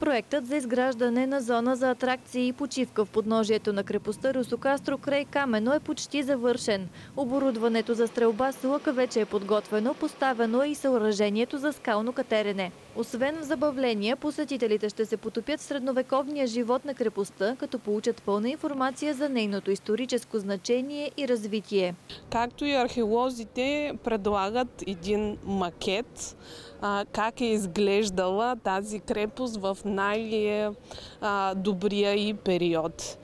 Проектът за изграждане на зона за атракции и почивка в подножието на крепостта Русокастро край Камено е почти завършен. Оборудването за стрелба с лъка вече е подготвено, поставено е и съоръжението за скално катерене. Освен в забавления, посетителите ще се потопят в средновековния живот на крепостта, като получат пълна информация за нейното историческо значение и развитие. Както и археолозите предлагат един макет, как е изглеждала тази крепост в най-добрия и период.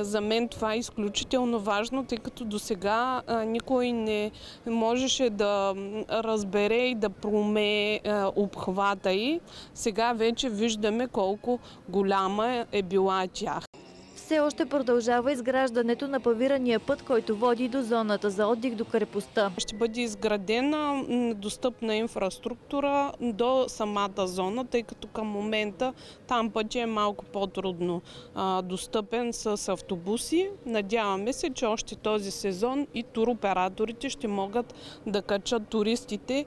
За мен това е изключително важно, тъй като до сега никой не можеше да разбере и да промее обхвата й. Сега вече виждаме колко голяма е била тях. Все още продължава изграждането на павирания път, който води до зоната за отдих до крепостта. Ще бъде изградена достъпна инфраструктура до самата зона, тъй като към момента там пътя е малко по-трудно достъпен с автобуси. Надяваме се, че още този сезон и туроператорите ще могат да качат туристите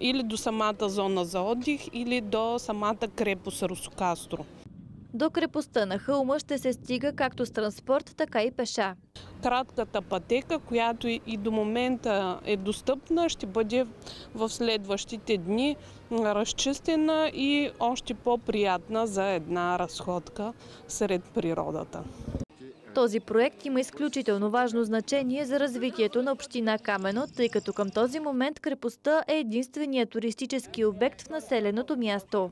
или до самата зона за отдих, или до самата крепост Русокастро. До крепостта на хълма ще се стига както с транспорт, така и пеша. Кратката пътека, която и до момента е достъпна, ще бъде в следващите дни разчистена и още по-приятна за една разходка сред природата. Този проект има изключително важно значение за развитието на община Камено, тъй като към този момент крепостта е единственият туристически обект в населеното място.